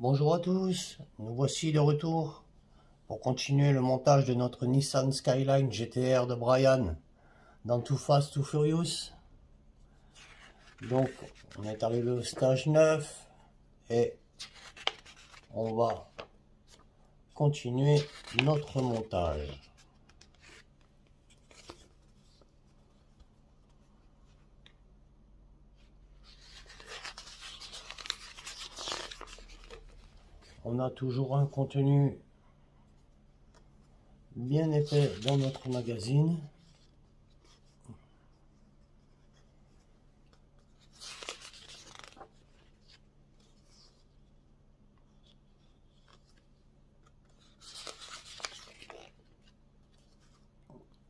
Bonjour à tous, nous voici de retour pour continuer le montage de notre Nissan Skyline GTR de Brian dans Too Fast Too Furious. Donc on est arrivé au stage 9 et on va continuer notre montage. On a toujours un contenu bien épais dans notre magazine.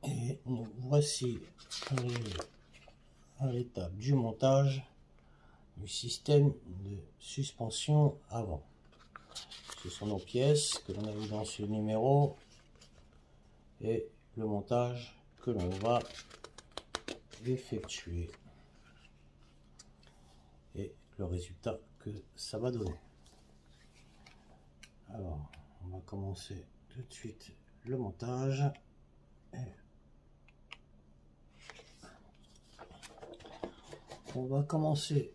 Et nous voici à l'étape du montage du système de suspension avant. Ce sont nos pièces que l'on a vu dans ce numéro et le montage que l'on va effectuer et le résultat que ça va donner. Alors, on va commencer tout de suite le montage. on va commencer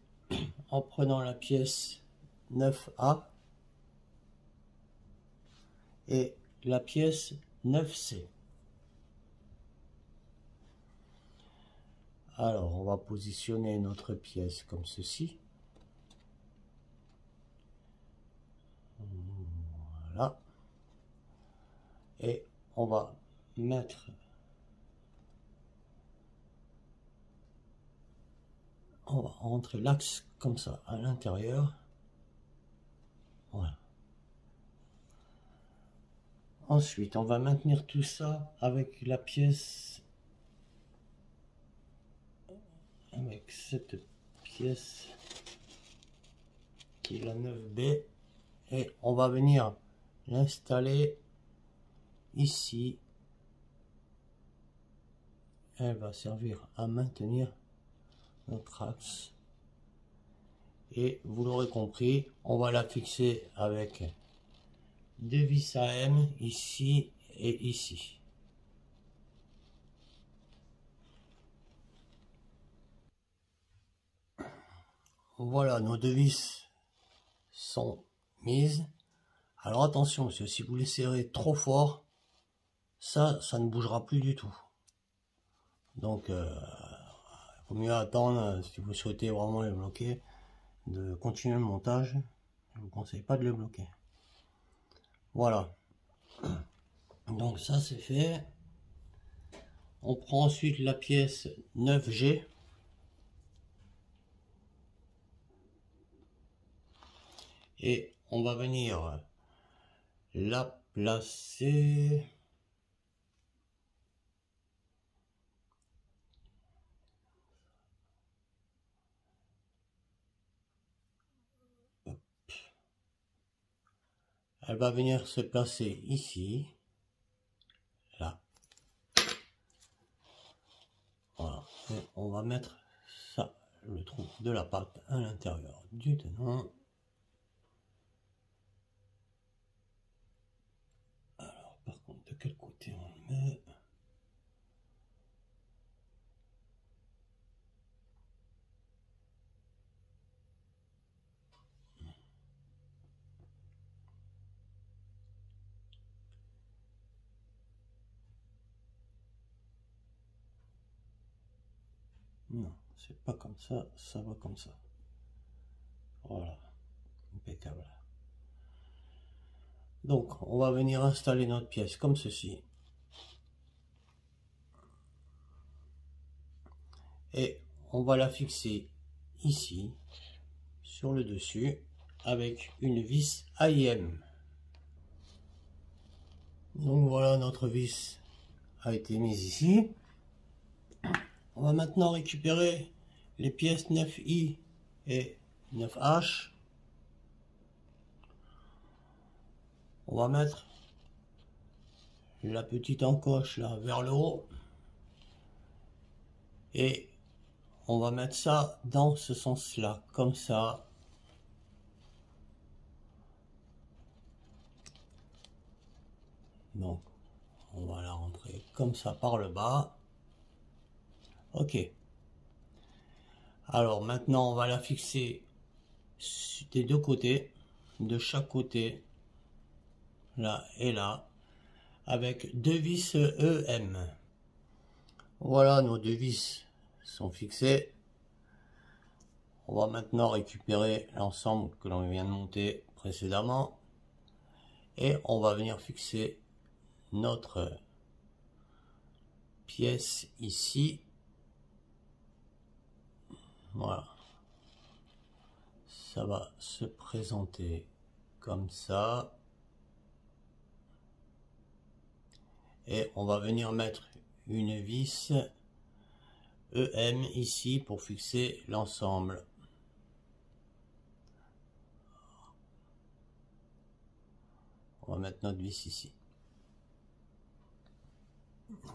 en prenant la pièce 9A et la pièce 9C. Alors, on va positionner notre pièce comme ceci. Voilà. Et on va mettre on va rentrer l'axe comme ça à l'intérieur. Voilà. Ensuite, on va maintenir tout ça avec la pièce, avec cette pièce qui est la 9B, et on va venir l'installer ici. Elle va servir à maintenir notre axe. Et vous l'aurez compris, on va la fixer avec deux vis à M ici et ici. Voilà, nos deux vis sont mises. Alors attention, que si vous les serrez trop fort, ça, ça ne bougera plus du tout. Donc, euh, il vaut mieux attendre, si vous souhaitez vraiment les bloquer, de continuer le montage. Je vous conseille pas de les bloquer. Voilà. Donc ça c'est fait. On prend ensuite la pièce 9G. Et on va venir la placer Elle va venir se placer ici, là. Voilà. on va mettre ça, le trou de la pâte à l'intérieur du tenant. Alors, par contre, de quel côté on le met Non, c'est pas comme ça, ça va comme ça. Voilà, impeccable. Donc, on va venir installer notre pièce comme ceci. Et on va la fixer ici, sur le dessus, avec une vis AIM. Donc voilà, notre vis a été mise ici. On va maintenant récupérer les pièces 9i et 9h. On va mettre la petite encoche là vers le haut. Et on va mettre ça dans ce sens-là, comme ça. Donc, on va la rentrer comme ça par le bas. Ok. Alors maintenant, on va la fixer des deux côtés, de chaque côté, là et là, avec deux vis EM. Voilà, nos deux vis sont fixées. On va maintenant récupérer l'ensemble que l'on vient de monter précédemment et on va venir fixer notre pièce ici voilà. Ça va se présenter comme ça. Et on va venir mettre une vis EM ici pour fixer l'ensemble. On va mettre notre vis ici.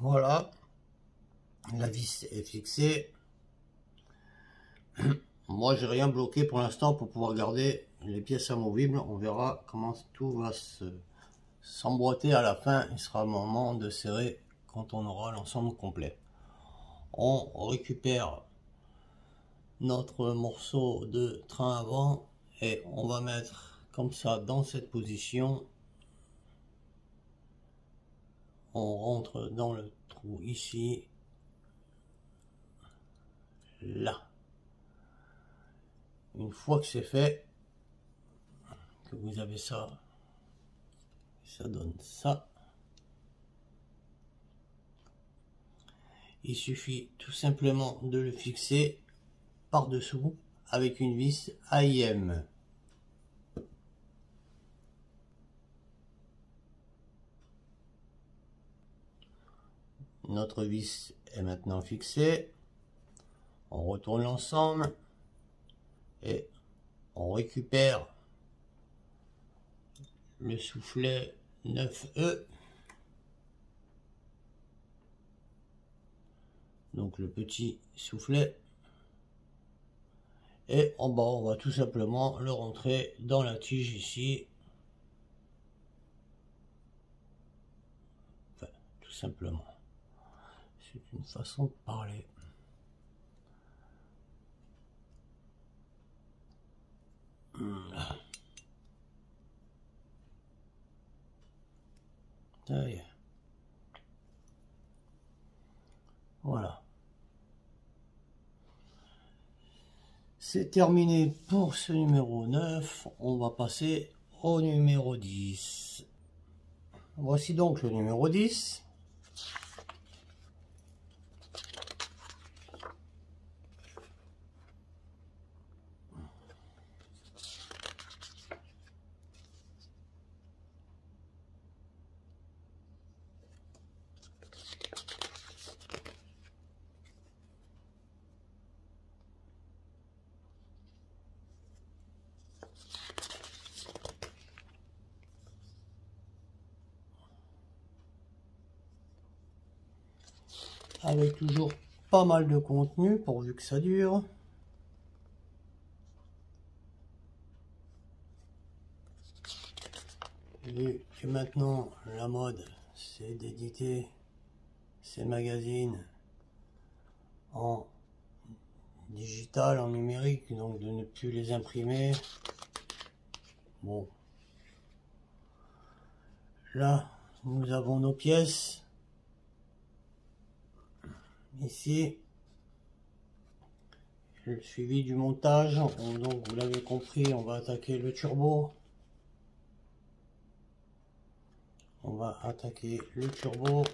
Voilà. La vis est fixée moi j'ai rien bloqué pour l'instant pour pouvoir garder les pièces amovibles. On verra comment tout va se s'emboîter à la fin. Il sera le moment de serrer quand on aura l'ensemble complet. On récupère notre morceau de train avant et on va mettre comme ça dans cette position. On rentre dans le trou ici. Là une fois que c'est fait que vous avez ça ça donne ça. Il suffit tout simplement de le fixer par dessous avec une vis AIM Notre vis est maintenant fixée. On retourne l'ensemble et on récupère le soufflet 9E. Donc le petit soufflet. Et en bas, on va tout simplement le rentrer dans la tige ici. Enfin, tout simplement. C'est une façon de parler. Voilà. C'est terminé pour ce numéro 9. On va passer au numéro 10. Voici donc le numéro 10. Avec toujours pas mal de contenu pourvu que ça dure. Vu que maintenant la mode c'est d'éditer ces magazines en digital, en numérique, donc de ne plus les imprimer. Bon. Là, nous avons nos pièces ici. Le suivi du montage. Donc vous l'avez compris on va attaquer le turbo. On va attaquer le turbo.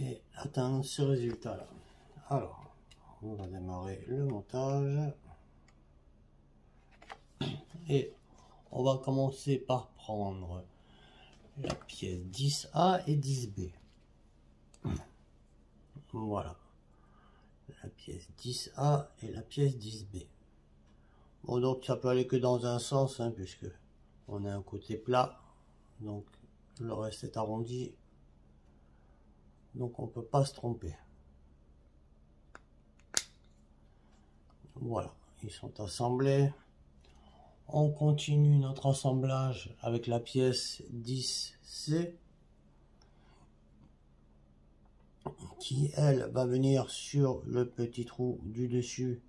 Et atteindre ce résultat là alors on va démarrer le montage. Et on va commencer par prendre la pièce 10A et 10B voilà. La pièce 10A et la pièce 10B. Bon, donc ça peut aller que dans un sens, hein, puisque on a un côté plat. Donc le reste est arrondi. Donc on peut pas se tromper. Voilà, ils sont assemblés. On continue notre assemblage avec la pièce 10C qui elle va venir sur le petit trou du dessus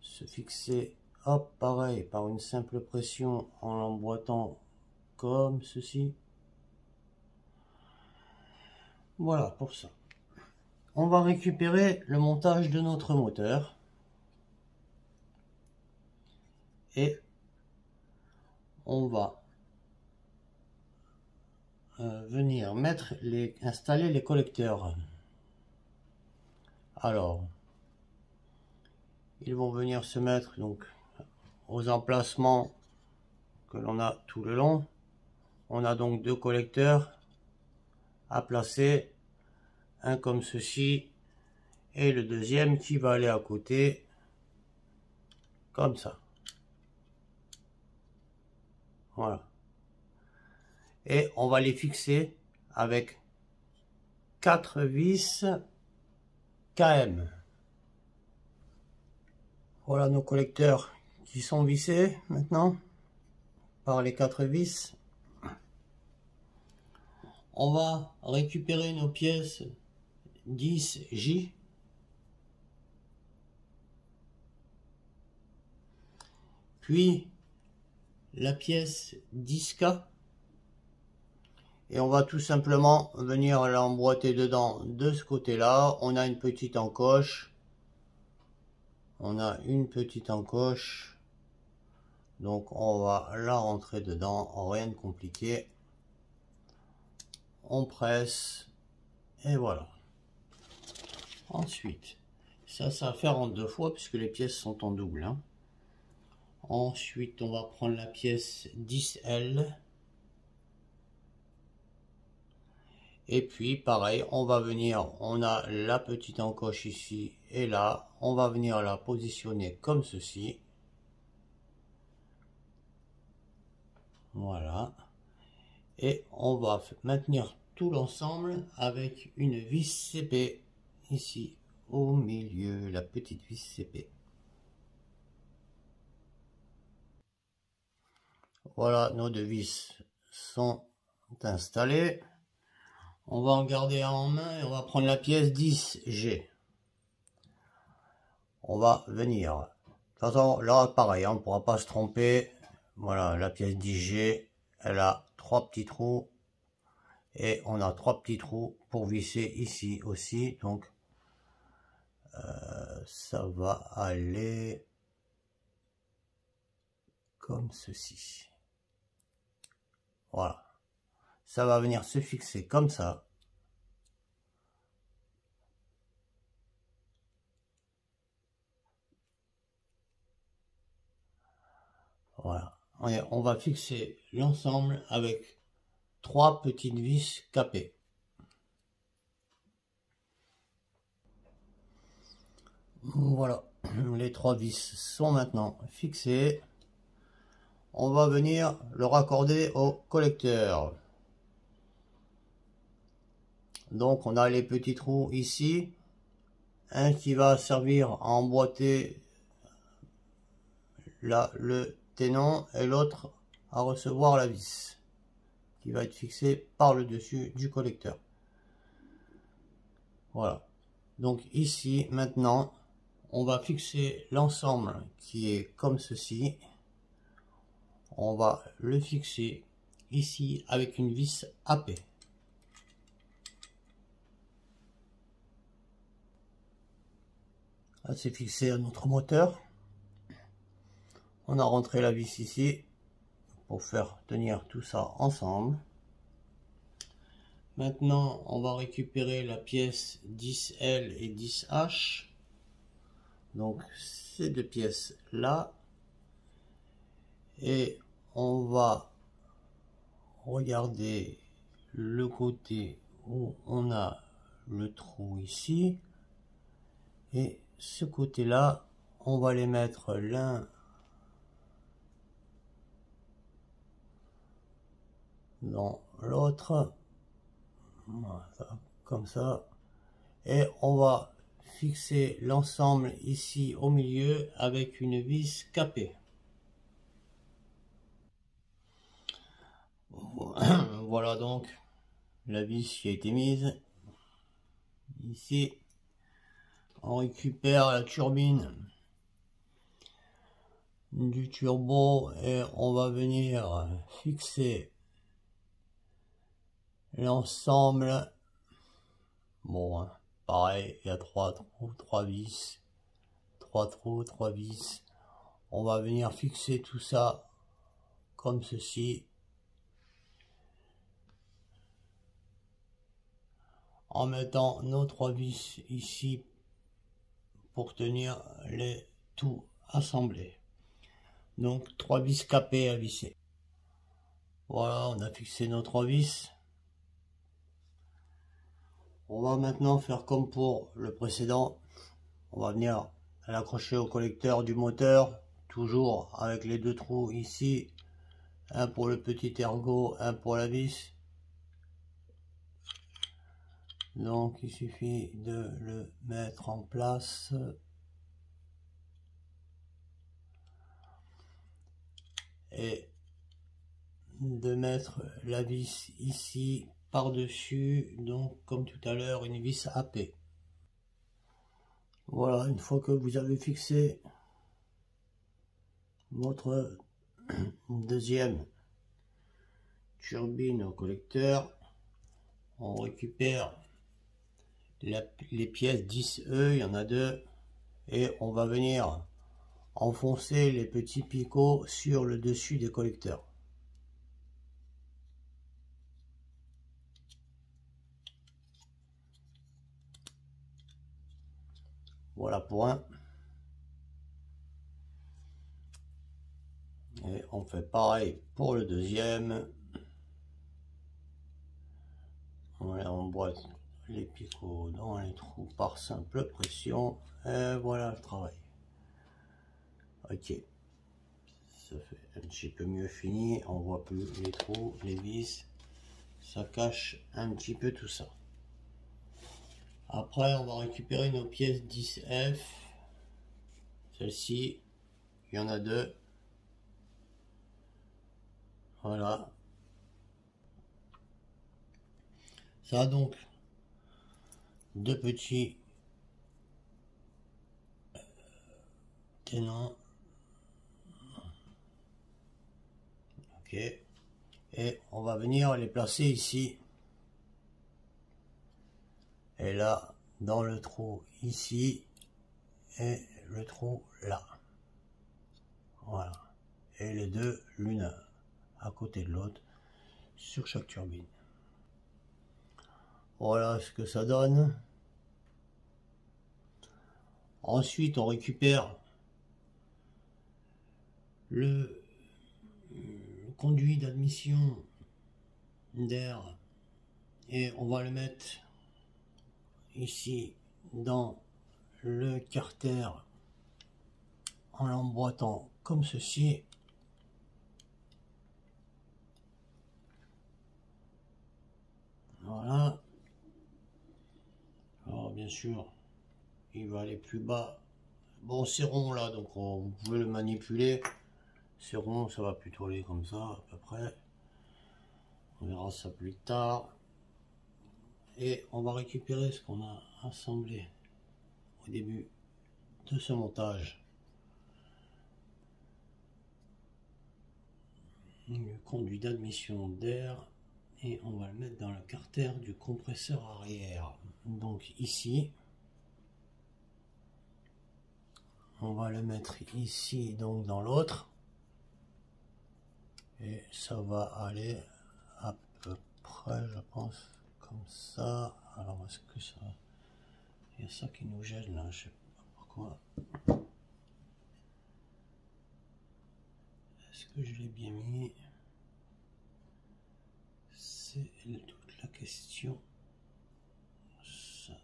se fixer hop pareil par une simple pression en l'emboîtant comme ceci. Voilà pour ça. On va récupérer le montage de notre moteur. Et on va euh, venir mettre les installer les collecteurs. Alors ils vont venir se mettre donc aux emplacements que l'on a tout le long. On a donc deux collecteurs à placer un comme ceci et le deuxième qui va aller à côté comme ça. Voilà et on va les fixer avec 4 vis KM. Voilà nos collecteurs qui sont vissés maintenant par les 4 vis. On va récupérer nos pièces 10J. Puis la pièce 10K et on va tout simplement venir l'emboîter dedans de ce côté là on a une petite encoche. On a une petite encoche. Donc on va la rentrer dedans. Rien de compliqué. On presse. Et voilà. Ensuite ça ça va faire en deux fois puisque les pièces sont en double hein. ensuite on va prendre la pièce 10L et puis pareil on va venir on a la petite encoche ici et là. On va venir la positionner comme ceci. Voilà. Et on va maintenir tout l'ensemble avec une vis CP ici au milieu la petite vis CP voilà nos deux vis sont installées on va en garder en main et on va prendre la pièce 10G. On va venir. De toute façon, là, pareil, on ne pourra pas se tromper. Voilà, la pièce 10G, elle a trois petits trous. Et on a trois petits trous pour visser ici aussi. Donc, euh, ça va aller comme ceci. Voilà ça va venir se fixer comme ça. Voilà. On va fixer l'ensemble avec trois petites vis capées. Voilà, les trois vis sont maintenant fixées. On va venir le raccorder au collecteur. Donc on a les petits trous ici. Un qui va servir à emboîter là, le ténon et l'autre à recevoir la vis qui va être fixée par le dessus du collecteur. Voilà. Donc ici maintenant on va fixer l'ensemble qui est comme ceci. On va le fixer ici avec une vis AP. C'est fixé à notre moteur. On a rentré la vis ici pour faire tenir tout ça ensemble. Maintenant, on va récupérer la pièce 10L et 10H. Donc, ces deux pièces là. Et on va regarder le côté où on a le trou ici. Et ce côté-là, on va les mettre l'un dans l'autre. Comme ça. Et on va fixer l'ensemble ici au milieu avec une vis capée. Voilà donc la vis qui a été mise ici on récupère la turbine. Du turbo et on va venir fixer l'ensemble. Bon hein, pareil il y a trois trous trois vis trois trous trois vis. On va venir fixer tout ça comme ceci. En mettant nos trois vis ici pour tenir les tout assemblés. Donc trois vis capées à visser. Voilà on a fixé nos trois vis on va maintenant faire comme pour le précédent. On va venir l'accrocher au collecteur du moteur toujours avec les deux trous ici. Un pour le petit ergot un pour la vis donc il suffit de le mettre en place. Et de mettre la vis ici par dessus donc comme tout à l'heure une vis AP voilà une fois que vous avez fixé votre deuxième turbine au collecteur on récupère les pièces 10E, il y en a deux, et on va venir enfoncer les petits picots sur le dessus des collecteurs. Voilà pour un. Et on fait pareil pour le deuxième. on boite les picots dans les trous par simple pression et voilà le travail. Ok. Ça fait un petit peu mieux fini on voit plus les trous les vis. Ça cache un petit peu tout ça. Après on va récupérer nos pièces 10F celle-ci il y en a deux. Voilà. Ça donc deux petits tenants. Ok. Et on va venir les placer ici. Et là dans le trou ici et le trou là. Voilà. Et les deux l'une à côté de l'autre sur chaque turbine voilà ce que ça donne. Ensuite, on récupère le, conduit d'admission d'air et on va le mettre ici dans le carter en l'emboîtant comme ceci voilà bien sûr, il va aller plus bas. Bon, c'est rond là, donc on, vous le manipuler. C'est rond, ça va plutôt aller comme ça, à peu près. On verra ça plus tard. Et on va récupérer ce qu'on a assemblé au début de ce montage. Le conduit d'admission d'air et on va le mettre dans le carter du compresseur arrière. Donc ici on va le mettre ici donc dans l'autre. Et ça va aller à peu près je pense comme ça. Alors est-ce que ça il y a ça qui nous gêne là je sais pas pourquoi. Est-ce que je l'ai bien mis? C'est toute la question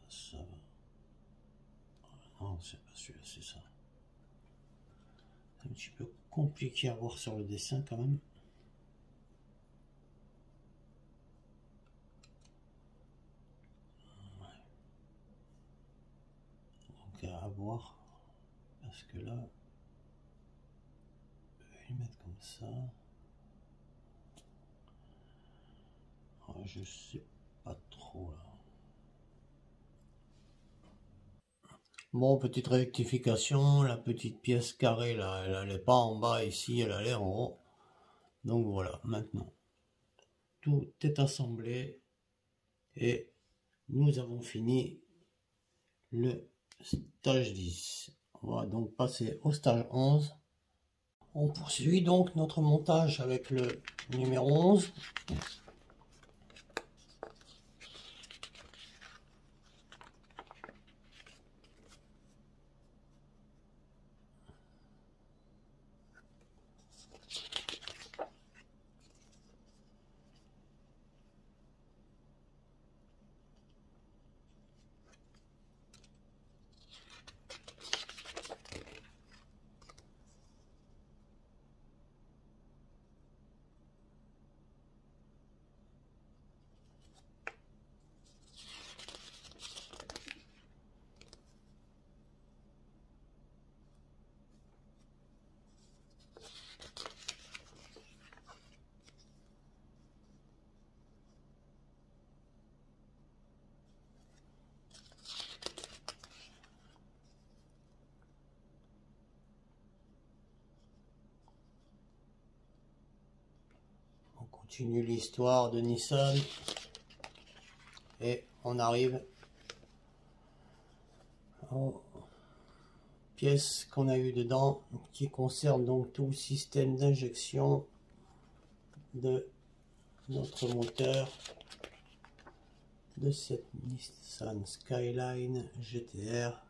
ça, Non, c'est pas celui-là, c'est ça. un petit peu compliqué à voir sur le dessin quand même. Donc à voir. Parce que là, je vais le mettre comme ça. Je sais pas trop là. Bon, petite rectification, la petite pièce carrée là, elle n'allait pas en bas ici, elle allait en haut. Donc voilà, maintenant, tout est assemblé et nous avons fini le stage 10. On va donc passer au stage 11. On poursuit donc notre montage avec le numéro 11. Continue l'histoire de Nissan. Et on arrive aux pièces qu'on a eu dedans qui concernent donc tout le système d'injection de notre moteur de cette Nissan Skyline GTR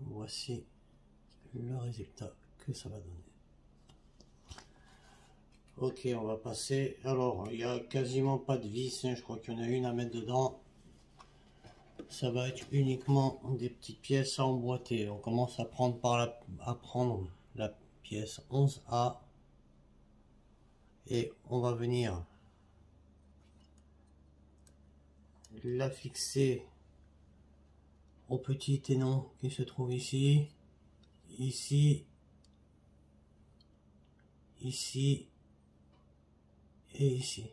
voici le résultat que ça va donner. Ok, on va passer. Alors, il n'y a quasiment pas de vis. Hein. je crois qu'il y en a une à mettre dedans. Ça va être uniquement des petites pièces à emboîter. On commence à prendre par la, à prendre la pièce 11A et on va venir la fixer au petit ténon qui se trouve ici, ici, ici. Et ici.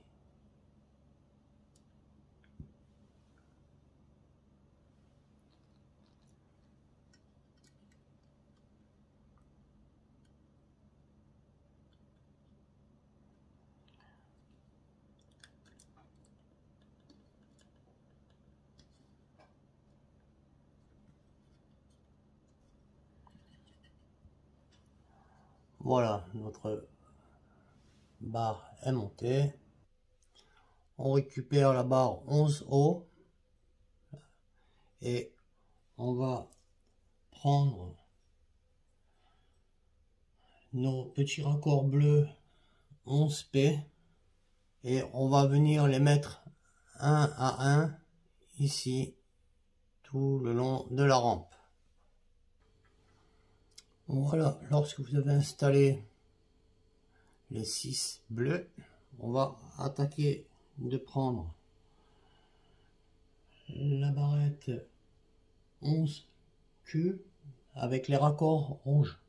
Voilà, notre barre est montée. On récupère la barre 11 haut et on va prendre nos petits raccords bleus 11P et on va venir les mettre un à un ici tout le long de la rampe. Voilà, lorsque vous avez installé les 6 bleus, on va attaquer de prendre la barrette 11Q avec les raccords rouges.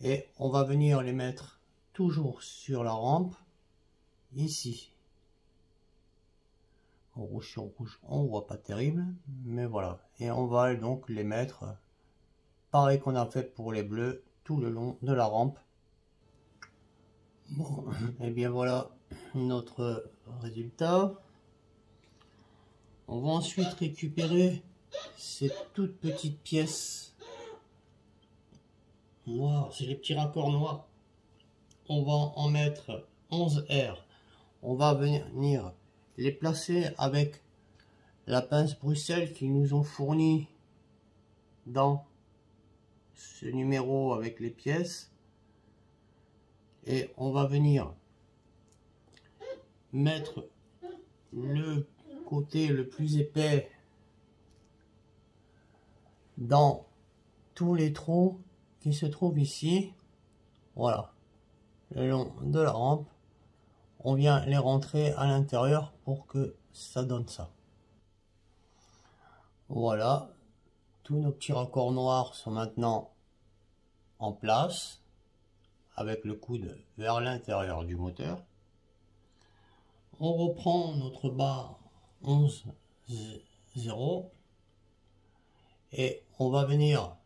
Et on va venir les mettre toujours sur la rampe, ici. rouge sur rouge, on voit pas terrible, mais voilà. Et on va donc les mettre pareil qu'on a fait pour les bleus tout le long de la rampe. Bon et eh bien voilà notre résultat. On va ensuite récupérer ces toutes petites pièces noires c'est les petits raccords noirs. On va en mettre 11 R. On va venir les placer avec la pince Bruxelles qu'ils nous ont fourni dans ce numéro avec les pièces. Et on va venir mettre le côté le plus épais dans tous les trous qui se trouvent ici. Voilà. Le long de la rampe. On vient les rentrer à l'intérieur pour que ça donne ça. Voilà tous nos petits raccords noirs sont maintenant en place avec le coude vers l'intérieur du moteur. On reprend notre barre 11 0 et on va venir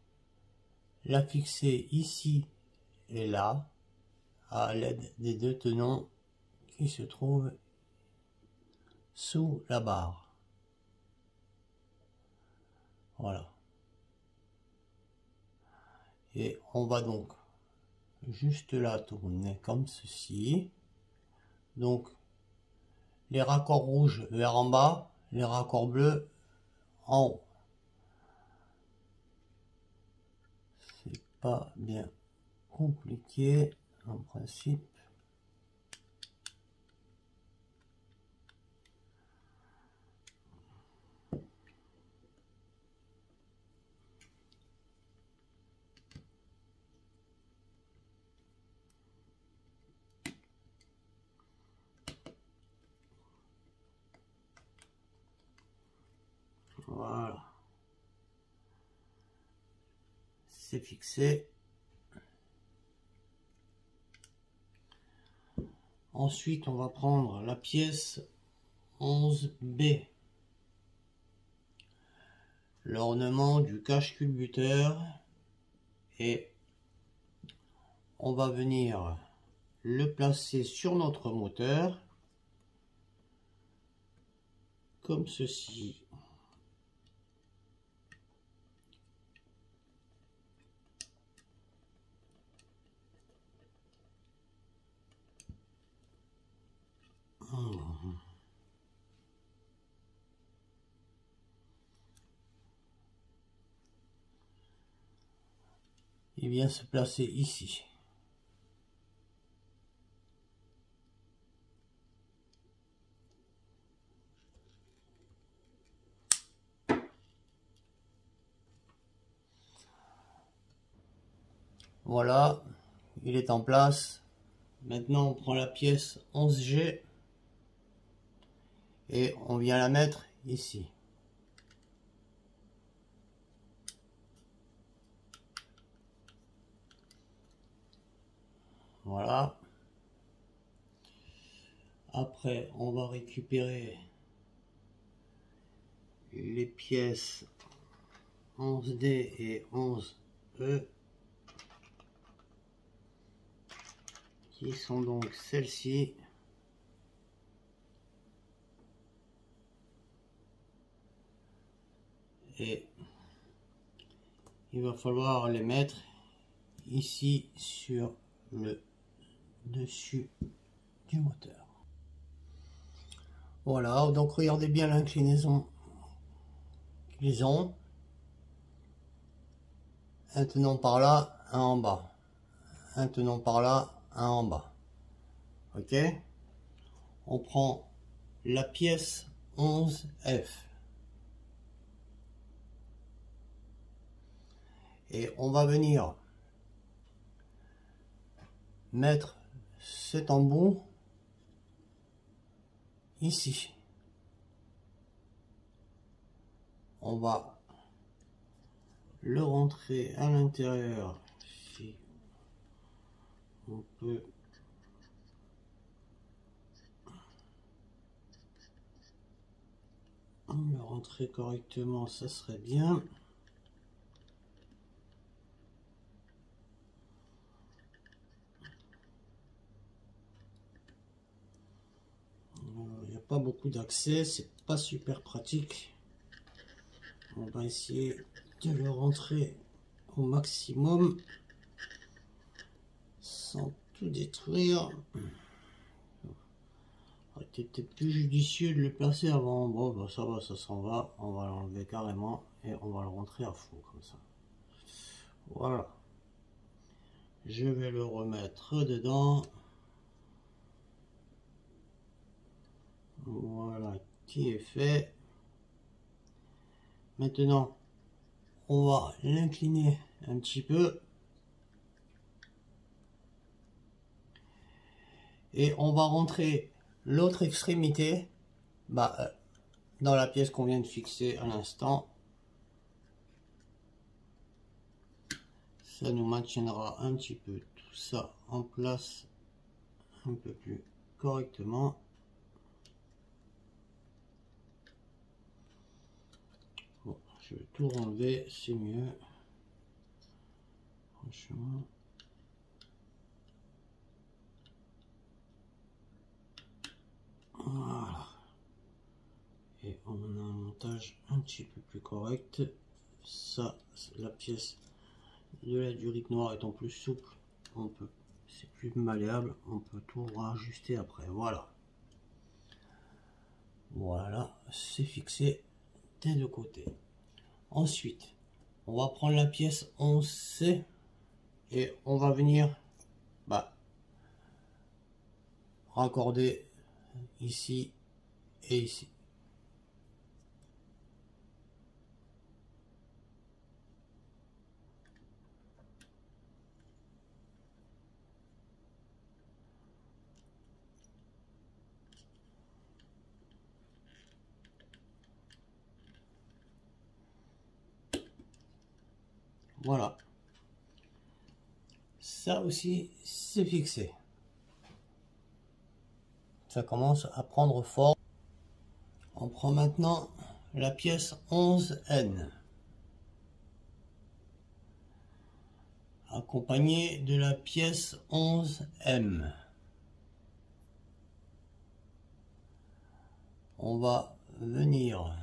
la fixer ici et là à l'aide des deux tenons qui se trouvent sous la barre. Voilà. Et on va donc juste la tourner comme ceci. Donc les raccords rouges vers en bas, les raccords bleus en haut. C'est pas bien compliqué en principe. Voilà. Fixé. Ensuite, on va prendre la pièce 11B. L'ornement du cache-culbuteur. Et on va venir le placer sur notre moteur. Comme ceci. Il vient se placer ici. Voilà, il est en place. Maintenant, on prend la pièce 11G et on vient la mettre ici. Voilà. Après, on va récupérer les pièces 11D et 11E qui sont donc celles-ci. et il va falloir les mettre ici sur le dessus du moteur. Voilà, donc regardez bien l'inclinaison qu'ils ont. Un tenant par là, un en bas. Un tenant par là, un en bas. Ok? On prend la pièce 11F. et on va venir mettre cet embout ici. On va le rentrer à l'intérieur. Si on peut. Le rentrer correctement ça serait bien pas beaucoup d'accès, c'est pas super pratique. On va essayer de le rentrer au maximum sans tout détruire. C'était plus judicieux de le placer avant. Bon, bah, ça va, ça s'en va. On va l'enlever carrément et on va le rentrer à fond comme ça. Voilà. Je vais le remettre dedans. Voilà, qui est fait. Maintenant, on va l'incliner un petit peu. Et on va rentrer l'autre extrémité bah, euh, dans la pièce qu'on vient de fixer à l'instant. ça nous maintiendra un petit peu tout ça en place un peu plus correctement bon, je vais tout enlever c'est mieux. Franchement. Voilà. Et on a un montage un petit peu plus correct. Ça la pièce de la durite noire étant plus souple. On peut c'est plus malléable. On peut tout rajuster après. Voilà. Voilà c'est fixé des deux côtés ensuite on va prendre la pièce 11C et on va venir bah, raccorder ici et ici Voilà. Ça aussi, c'est fixé. Ça commence à prendre fort. On prend maintenant la pièce 11N. Accompagnée de la pièce 11M. On va venir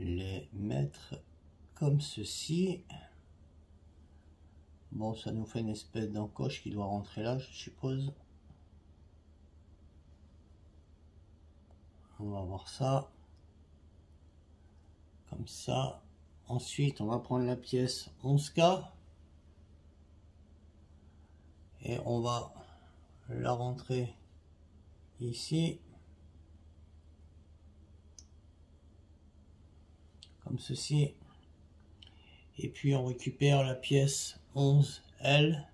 les mettre comme ceci. Bon, ça nous fait une espèce d'encoche qui doit rentrer là, je suppose. On va voir ça. Comme ça. Ensuite, on va prendre la pièce 11K. Et on va la rentrer ici. Comme ceci et puis on récupère la pièce 11L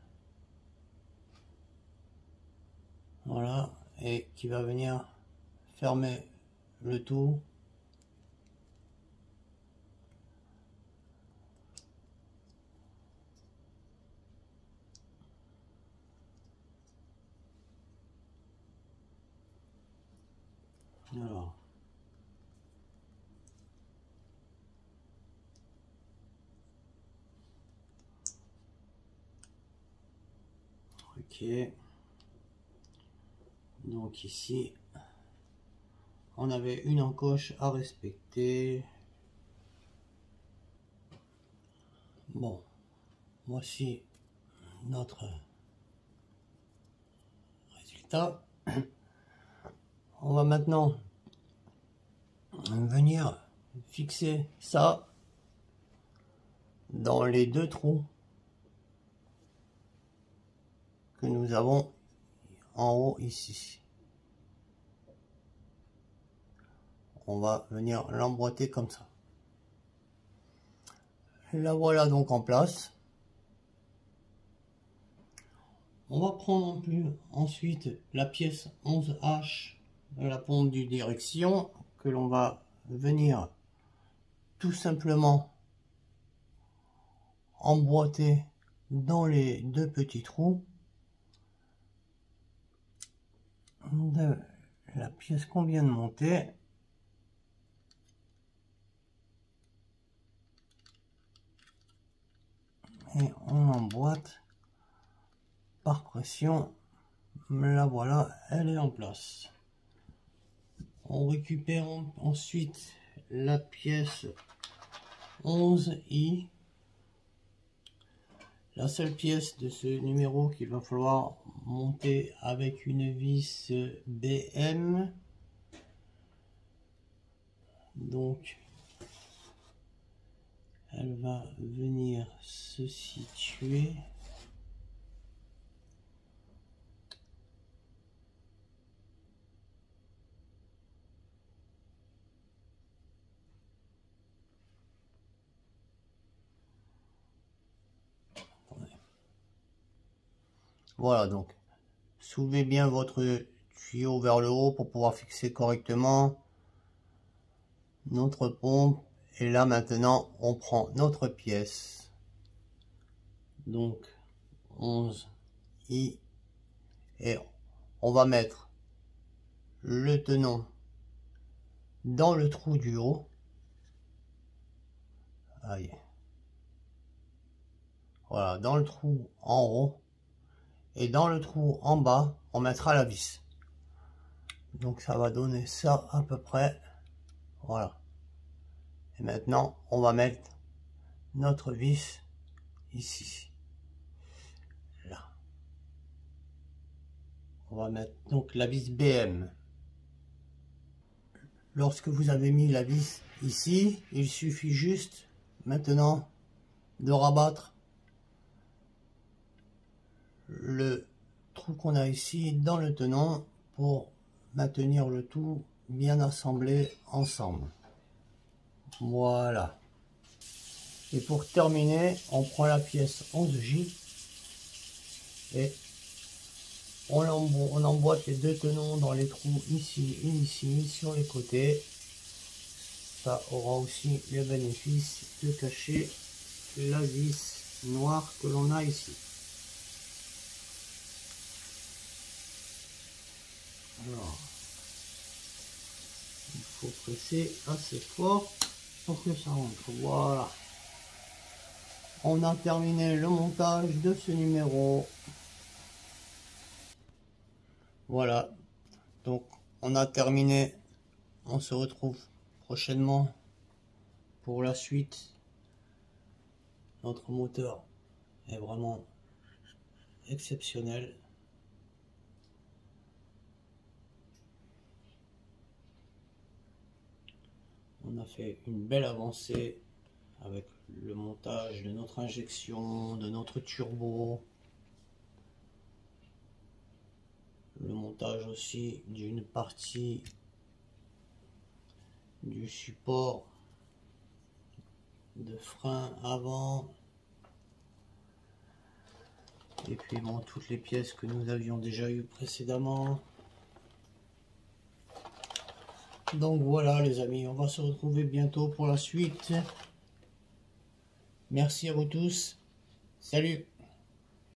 voilà. Et qui va venir fermer le tout donc ici on avait une encoche à respecter. Bon voici notre résultat. On va maintenant venir fixer ça dans les deux trous que nous avons en haut ici. On va venir l'emboîter comme ça. La voilà donc en place. On va prendre plus ensuite la pièce 11H de la pompe du direction que l'on va venir tout simplement emboîter dans les deux petits trous de la pièce qu'on vient de monter. Et on emboîte par pression. La voilà, elle est en place. On récupère ensuite la pièce 11i la seule pièce de ce numéro qu'il va falloir monter avec une vis BM. Donc, elle va venir se situer Voilà donc. Soulevez bien votre tuyau vers le haut pour pouvoir fixer correctement notre pompe Et là maintenant, on prend notre pièce. Donc 11 I et on va mettre le tenon dans le trou du haut. Voilà, dans le trou en haut. Et dans le trou en bas, on mettra la vis. Donc ça va donner ça à peu près. Voilà. Et maintenant, on va mettre notre vis ici. Là. On va mettre donc la vis BM. Lorsque vous avez mis la vis ici, il suffit juste maintenant de rabattre le trou qu'on a ici dans le tenant pour maintenir le tout bien assemblé ensemble. Voilà. Et pour terminer, on prend la pièce 11J et on, on emboîte les deux tenons dans les trous ici et ici sur les côtés. Ça aura aussi le bénéfice de cacher la vis noire que l'on a ici. Il faut presser assez fort pour que ça rentre. Voilà. On a terminé le montage de ce numéro. Voilà. Donc, on a terminé. On se retrouve prochainement pour la suite. Notre moteur est vraiment exceptionnel. On a fait une belle avancée avec le montage de notre injection, de notre turbo, le montage aussi d'une partie du support de frein avant. Et puis bon toutes les pièces que nous avions déjà eu précédemment donc voilà les amis, on va se retrouver bientôt pour la suite. Merci à vous tous. Salut